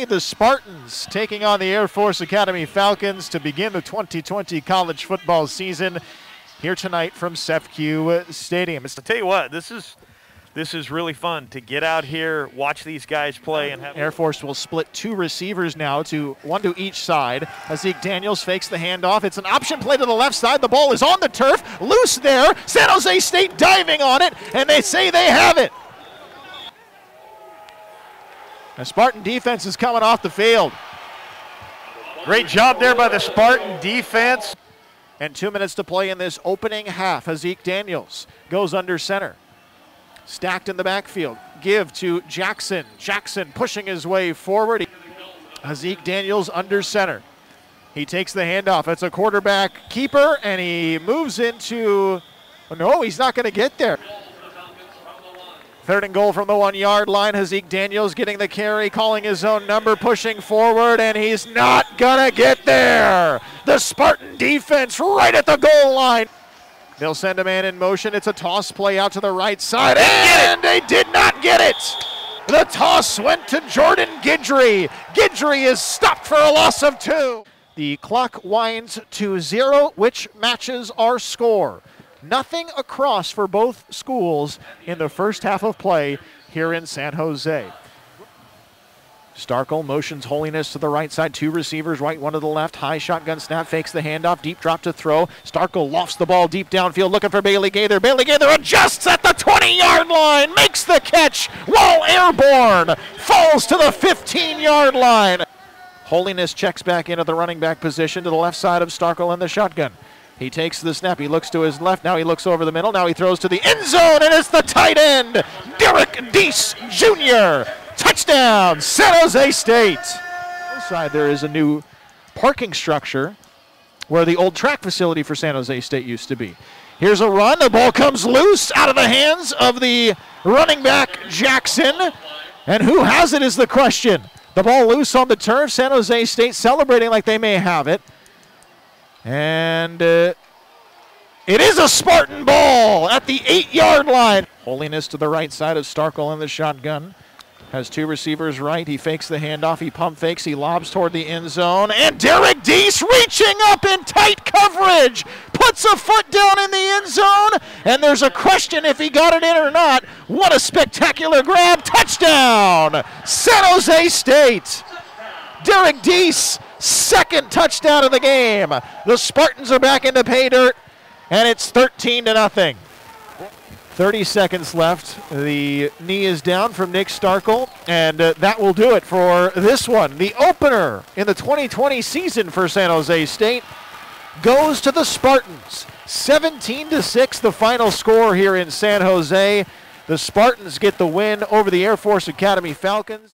The Spartans taking on the Air Force Academy Falcons to begin the 2020 college football season here tonight from CEFCU Stadium. I'll tell you what, this is this is really fun to get out here, watch these guys play, and have. Air Force will split two receivers now to one to each side. Zeke Daniels fakes the handoff. It's an option play to the left side. The ball is on the turf, loose there. San Jose State diving on it, and they say they have it. The Spartan defense is coming off the field. Great job there by the Spartan defense. And two minutes to play in this opening half. Zeke Daniels goes under center. Stacked in the backfield. Give to Jackson. Jackson pushing his way forward. Zeke Daniels under center. He takes the handoff. It's a quarterback keeper, and he moves into. Oh, no, he's not going to get there. Third and goal from the one yard line. Haaziq Daniels getting the carry, calling his own number, pushing forward, and he's not going to get there. The Spartan defense right at the goal line. They'll send a man in motion. It's a toss play out to the right side, and they did not get it. The toss went to Jordan Gidry. Gidry is stopped for a loss of two. The clock winds to zero, which matches our score. Nothing across for both schools in the first half of play here in San Jose. Starkel motions Holiness to the right side. Two receivers, right, one to the left. High shotgun snap, fakes the handoff. Deep drop to throw. Starkel lofts the ball deep downfield, looking for Bailey Gaither. Bailey Gaither adjusts at the 20 yard line, makes the catch while airborne. Falls to the 15 yard line. Holiness checks back into the running back position to the left side of Starkel in the shotgun. He takes the snap. He looks to his left. Now he looks over the middle. Now he throws to the end zone, and it's the tight end, Derrick Deese Jr. Touchdown, San Jose State. Inside there is a new parking structure where the old track facility for San Jose State used to be. Here's a run. The ball comes loose out of the hands of the running back Jackson. And who has it is the question. The ball loose on the turf. San Jose State celebrating like they may have it. And uh, it is a Spartan ball at the eight yard line. Holiness to the right side of Starkel in the shotgun. Has two receivers right. He fakes the handoff. He pump fakes. He lobs toward the end zone. And Derrick Deese reaching up in tight coverage. Puts a foot down in the end zone. And there's a question if he got it in or not. What a spectacular grab. Touchdown. San Jose State. Derrick Deese, second touchdown of the game. The Spartans are back into pay dirt. And it's 13 to nothing. 30 seconds left. The knee is down from Nick Starkel, and uh, that will do it for this one. The opener in the 2020 season for San Jose State goes to the Spartans. 17 to 6 the final score here in San Jose. The Spartans get the win over the Air Force Academy Falcons.